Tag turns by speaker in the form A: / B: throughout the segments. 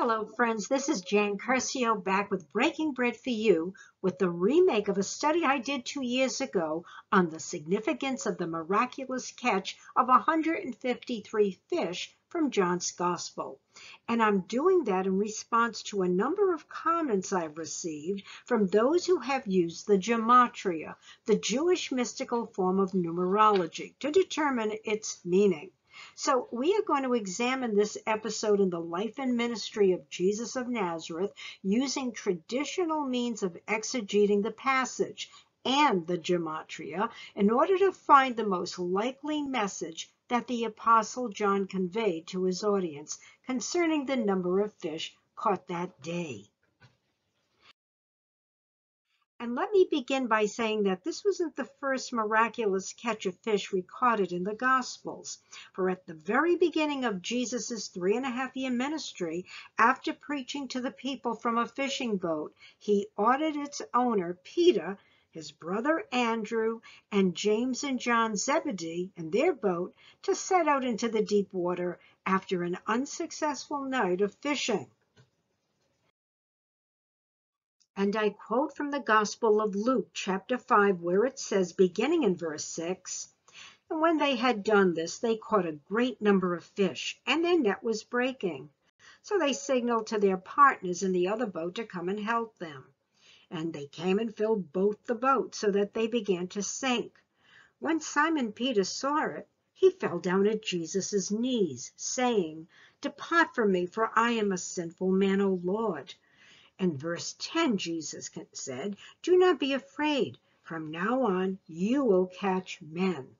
A: Hello, friends. This is Jan Curcio back with Breaking Bread for You with the remake of a study I did two years ago on the significance of the miraculous catch of 153 fish from John's Gospel. And I'm doing that in response to a number of comments I've received from those who have used the gematria, the Jewish mystical form of numerology, to determine its meaning. So we are going to examine this episode in the life and ministry of Jesus of Nazareth using traditional means of exegeting the passage and the gematria in order to find the most likely message that the Apostle John conveyed to his audience concerning the number of fish caught that day. And let me begin by saying that this wasn't the first miraculous catch of fish recorded in the Gospels. For at the very beginning of Jesus' three and a half year ministry, after preaching to the people from a fishing boat, he ordered its owner, Peter, his brother Andrew, and James and John Zebedee and their boat to set out into the deep water after an unsuccessful night of fishing. And I quote from the Gospel of Luke, chapter 5, where it says, beginning in verse 6, And when they had done this, they caught a great number of fish, and their net was breaking. So they signaled to their partners in the other boat to come and help them. And they came and filled both the boats, so that they began to sink. When Simon Peter saw it, he fell down at Jesus' knees, saying, Depart from me, for I am a sinful man, O Lord. In verse 10, Jesus said, Do not be afraid. From now on, you will catch men.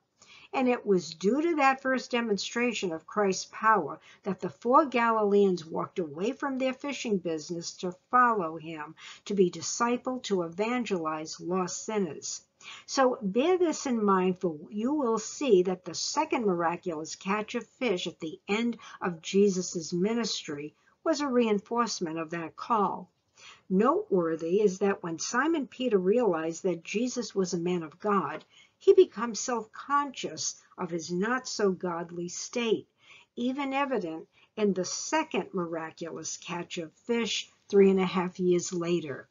A: And it was due to that first demonstration of Christ's power that the four Galileans walked away from their fishing business to follow him, to be discipled, to evangelize lost sinners. So bear this in mind, for you will see that the second miraculous catch of fish at the end of Jesus' ministry was a reinforcement of that call. Noteworthy is that when Simon Peter realized that Jesus was a man of God, he becomes self-conscious of his not so godly state, even evident in the second miraculous catch of fish three and a half years later.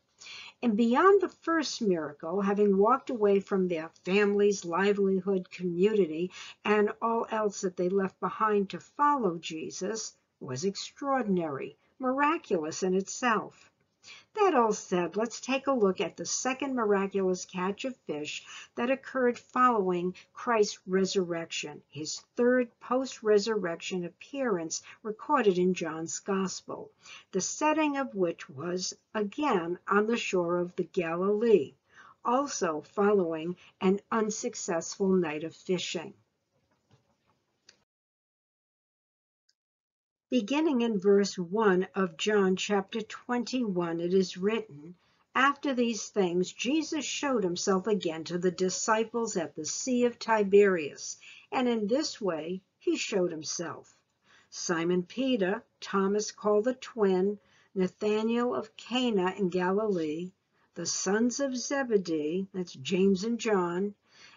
A: And beyond the first miracle, having walked away from their families, livelihood, community, and all else that they left behind to follow Jesus, was extraordinary, miraculous in itself. That all said, let's take a look at the second miraculous catch of fish that occurred following Christ's resurrection, his third post-resurrection appearance recorded in John's Gospel, the setting of which was, again, on the shore of the Galilee, also following an unsuccessful night of fishing. Beginning in verse 1 of John chapter 21, it is written, After these things Jesus showed himself again to the disciples at the Sea of Tiberias, and in this way he showed himself. Simon Peter, Thomas called the twin, Nathanael of Cana in Galilee, the sons of Zebedee, that's James and John,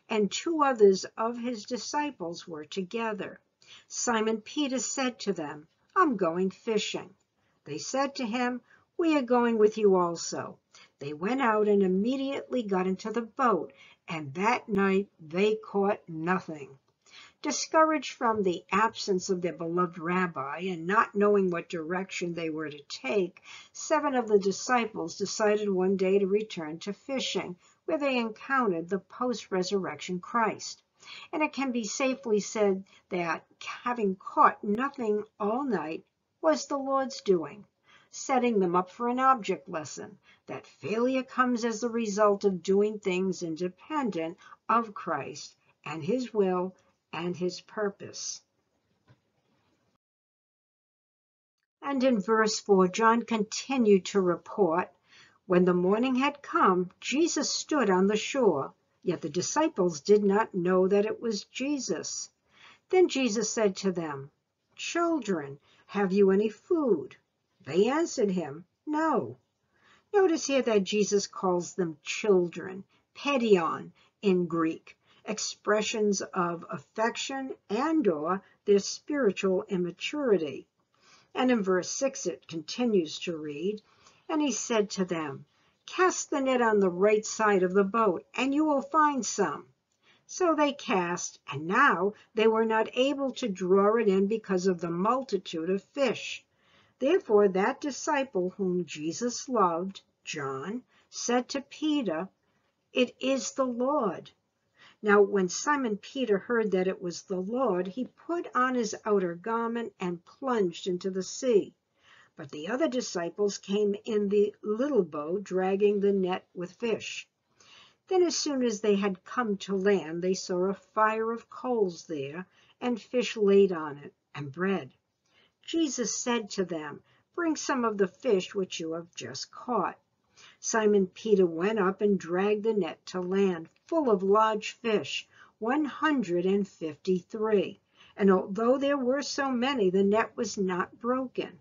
A: and two others of his disciples were together. Simon Peter said to them, I'm going fishing. They said to him, We are going with you also. They went out and immediately got into the boat, and that night they caught nothing. Discouraged from the absence of their beloved rabbi and not knowing what direction they were to take, seven of the disciples decided one day to return to fishing, where they encountered the post-resurrection Christ and it can be safely said that having caught nothing all night was the Lord's doing, setting them up for an object lesson that failure comes as the result of doing things independent of Christ and his will and his purpose. And in verse 4, John continued to report, When the morning had come, Jesus stood on the shore Yet the disciples did not know that it was Jesus. Then Jesus said to them, Children, have you any food? They answered him, No. Notice here that Jesus calls them children, pedion in Greek, expressions of affection and or their spiritual immaturity. And in verse 6 it continues to read, And he said to them, Cast the net on the right side of the boat, and you will find some. So they cast, and now they were not able to draw it in because of the multitude of fish. Therefore that disciple whom Jesus loved, John, said to Peter, It is the Lord. Now when Simon Peter heard that it was the Lord, he put on his outer garment and plunged into the sea. But the other disciples came in the little boat, dragging the net with fish. Then as soon as they had come to land, they saw a fire of coals there, and fish laid on it, and bread. Jesus said to them, Bring some of the fish which you have just caught. Simon Peter went up and dragged the net to land, full of large fish, one hundred and fifty-three. And although there were so many, the net was not broken.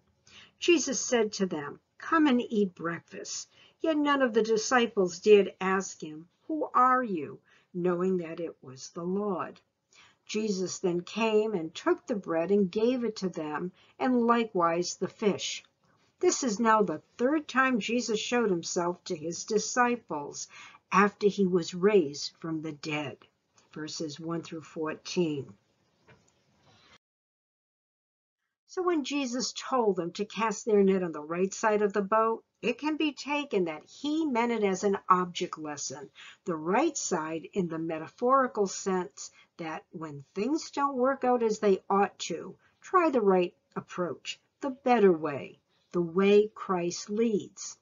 A: Jesus said to them, Come and eat breakfast. Yet none of the disciples dared ask him, Who are you? knowing that it was the Lord. Jesus then came and took the bread and gave it to them, and likewise the fish. This is now the third time Jesus showed himself to his disciples after he was raised from the dead. Verses 1 through 14. So when Jesus told them to cast their net on the right side of the boat, it can be taken that he meant it as an object lesson, the right side in the metaphorical sense that when things don't work out as they ought to, try the right approach, the better way, the way Christ leads.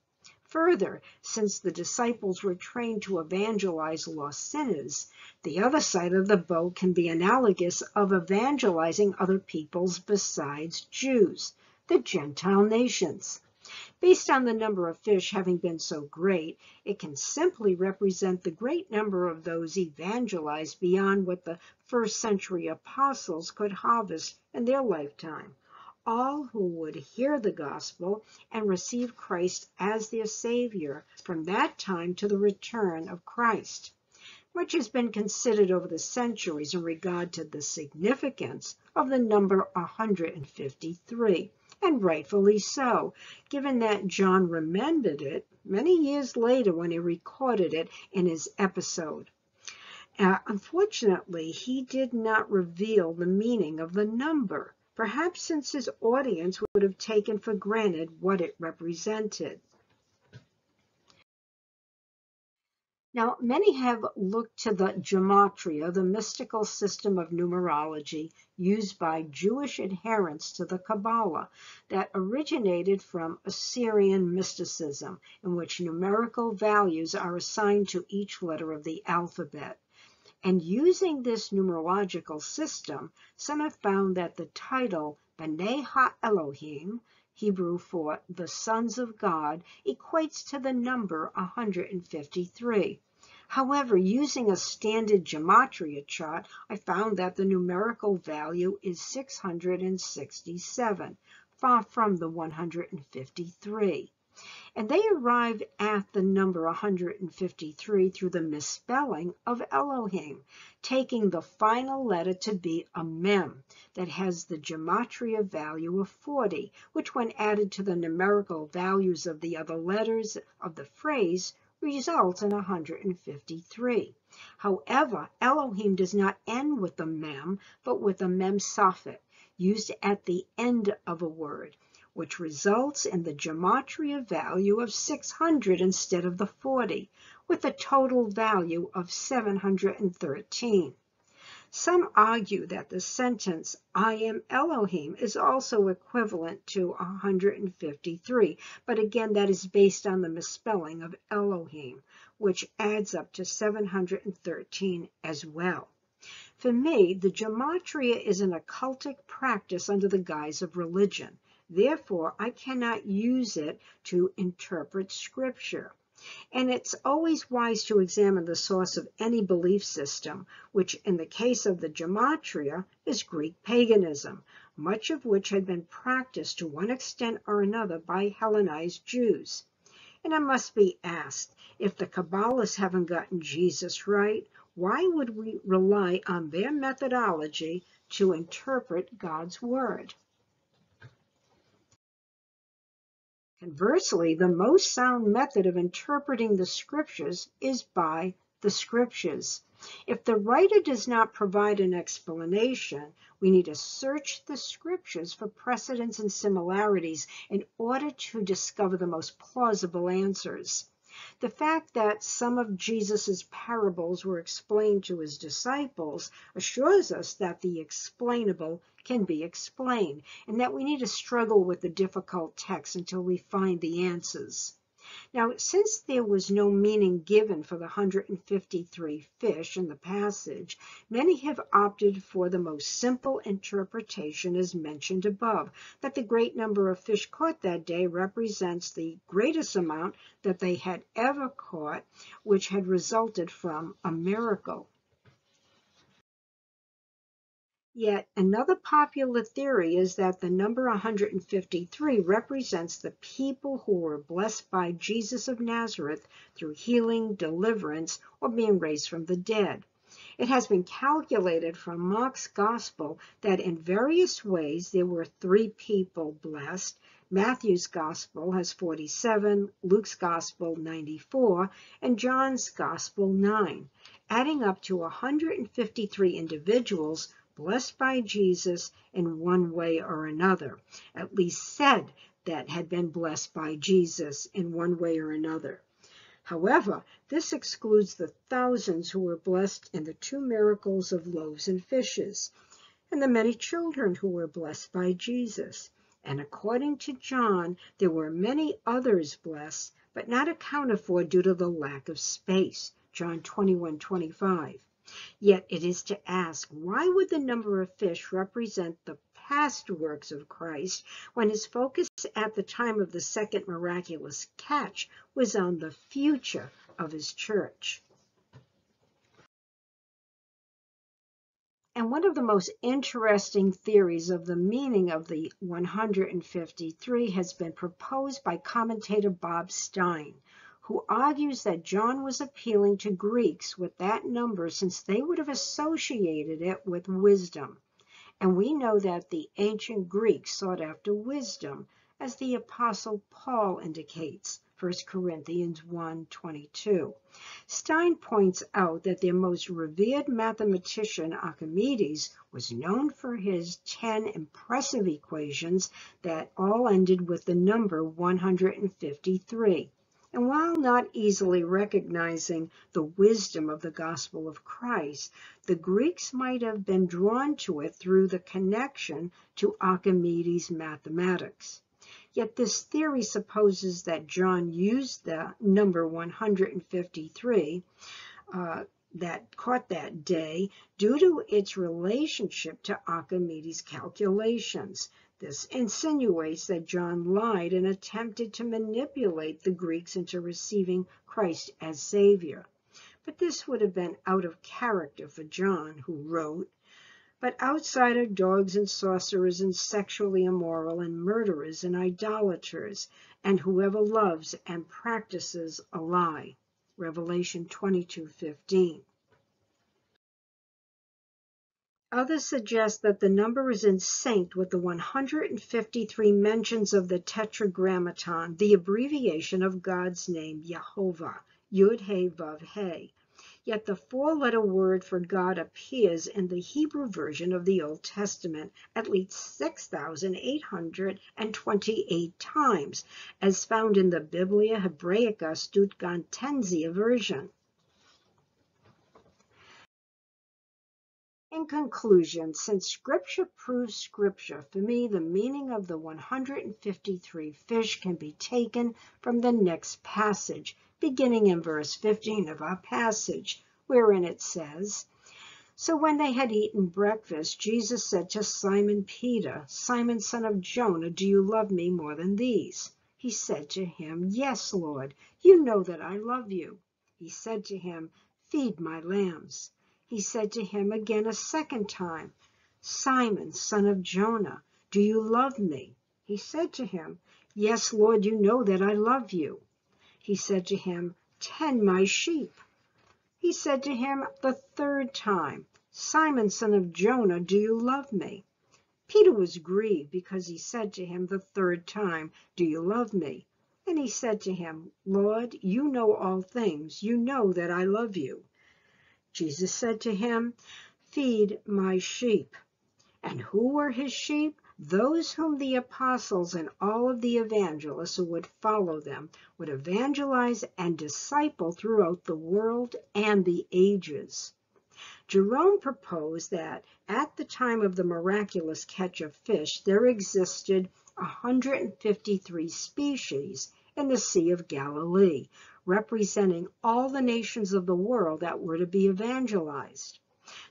A: Further, since the disciples were trained to evangelize lost sinners, the other side of the boat can be analogous of evangelizing other peoples besides Jews, the Gentile nations. Based on the number of fish having been so great, it can simply represent the great number of those evangelized beyond what the first century apostles could harvest in their lifetime all who would hear the gospel and receive Christ as their Savior from that time to the return of Christ. Much has been considered over the centuries in regard to the significance of the number 153, and rightfully so, given that John remembered it many years later when he recorded it in his episode. Uh, unfortunately, he did not reveal the meaning of the number perhaps since his audience would have taken for granted what it represented. Now, many have looked to the gematria, the mystical system of numerology used by Jewish adherents to the Kabbalah that originated from Assyrian mysticism, in which numerical values are assigned to each letter of the alphabet. And using this numerological system, some have found that the title B'nai Ha-Elohim, Hebrew for the sons of God, equates to the number 153. However, using a standard gematria chart, I found that the numerical value is 667, far from the 153 and they arrive at the number 153 through the misspelling of Elohim, taking the final letter to be a mem that has the gematria value of 40, which when added to the numerical values of the other letters of the phrase results in 153. However, Elohim does not end with a mem, but with a mem suffix used at the end of a word which results in the gematria value of 600 instead of the 40, with a total value of 713. Some argue that the sentence, I am Elohim, is also equivalent to 153, but again, that is based on the misspelling of Elohim, which adds up to 713 as well. For me, the gematria is an occultic practice under the guise of religion. Therefore, I cannot use it to interpret scripture. And it's always wise to examine the source of any belief system, which in the case of the gematria is Greek paganism, much of which had been practiced to one extent or another by Hellenized Jews. And it must be asked, if the Kabbalists haven't gotten Jesus right, why would we rely on their methodology to interpret God's word? Conversely, the most sound method of interpreting the scriptures is by the scriptures. If the writer does not provide an explanation, we need to search the scriptures for precedents and similarities in order to discover the most plausible answers. The fact that some of Jesus' parables were explained to his disciples assures us that the explainable can be explained and that we need to struggle with the difficult text until we find the answers. Now, since there was no meaning given for the 153 fish in the passage, many have opted for the most simple interpretation as mentioned above, that the great number of fish caught that day represents the greatest amount that they had ever caught, which had resulted from a miracle. Yet another popular theory is that the number 153 represents the people who were blessed by Jesus of Nazareth through healing, deliverance, or being raised from the dead. It has been calculated from Mark's Gospel that in various ways there were three people blessed. Matthew's Gospel has 47, Luke's Gospel 94, and John's Gospel 9, adding up to 153 individuals blessed by Jesus in one way or another, at least said that had been blessed by Jesus in one way or another. However, this excludes the thousands who were blessed in the two miracles of loaves and fishes, and the many children who were blessed by Jesus. And according to John, there were many others blessed, but not accounted for due to the lack of space. John 21, 25. Yet it is to ask, why would the number of fish represent the past works of Christ when his focus at the time of the second miraculous catch was on the future of his church? And one of the most interesting theories of the meaning of the 153 has been proposed by commentator Bob Stein, who argues that John was appealing to Greeks with that number since they would have associated it with wisdom. And we know that the ancient Greeks sought after wisdom, as the Apostle Paul indicates. 1 Corinthians 1:22. Stein points out that their most revered mathematician Archimedes was known for his 10 impressive equations that all ended with the number 153 and while not easily recognizing the wisdom of the gospel of Christ, the Greeks might have been drawn to it through the connection to Archimedes' mathematics. Yet this theory supposes that John used the number 153 uh, that caught that day due to its relationship to Archimedes' calculations. This insinuates that John lied and attempted to manipulate the Greeks into receiving Christ as Savior. But this would have been out of character for John, who wrote, But outside are dogs and sorcerers and sexually immoral and murderers and idolaters and whoever loves and practices a lie. Revelation 22:15. Others suggest that the number is in sync with the 153 mentions of the Tetragrammaton, the abbreviation of God's name, Yehovah, Yud-He-Vav-He. Yet the four-letter word for God appears in the Hebrew version of the Old Testament at least 6,828 times, as found in the Biblia Hebraica Stuttgartensia version. In conclusion, since Scripture proves Scripture, for me the meaning of the 153 fish can be taken from the next passage, beginning in verse 15 of our passage, wherein it says, So when they had eaten breakfast, Jesus said to Simon Peter, Simon son of Jonah, do you love me more than these? He said to him, Yes, Lord, you know that I love you. He said to him, Feed my lambs. He said to him again a second time, Simon, son of Jonah, do you love me? He said to him, Yes, Lord, you know that I love you. He said to him, Tend my sheep. He said to him the third time, Simon, son of Jonah, do you love me? Peter was grieved because he said to him the third time, Do you love me? And he said to him, Lord, you know all things. You know that I love you. Jesus said to him, Feed my sheep. And who were his sheep? Those whom the apostles and all of the evangelists who would follow them would evangelize and disciple throughout the world and the ages. Jerome proposed that at the time of the miraculous catch of fish, there existed 153 species in the Sea of Galilee, representing all the nations of the world that were to be evangelized.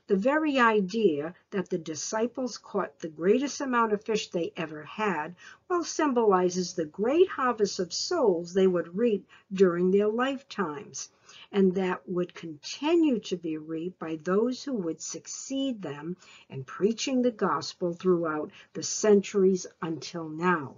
A: The very idea that the disciples caught the greatest amount of fish they ever had well symbolizes the great harvest of souls they would reap during their lifetimes, and that would continue to be reaped by those who would succeed them in preaching the gospel throughout the centuries until now.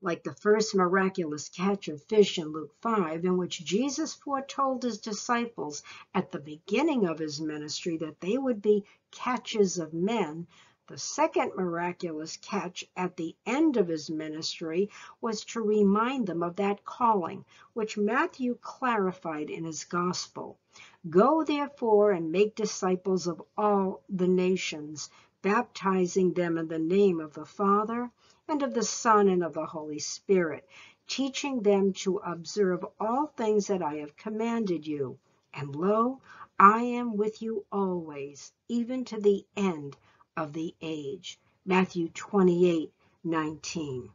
A: Like the first miraculous catch of fish in Luke 5, in which Jesus foretold his disciples at the beginning of his ministry that they would be catches of men, the second miraculous catch at the end of his ministry was to remind them of that calling, which Matthew clarified in his gospel. Go therefore and make disciples of all the nations, baptizing them in the name of the Father, and of the Son, and of the Holy Spirit, teaching them to observe all things that I have commanded you. And lo, I am with you always, even to the end of the age. Matthew 28, 19.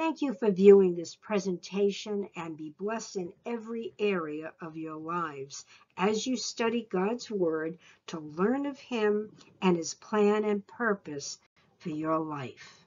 A: Thank you for viewing this presentation and be blessed in every area of your lives as you study God's Word to learn of Him and His plan and purpose for your life.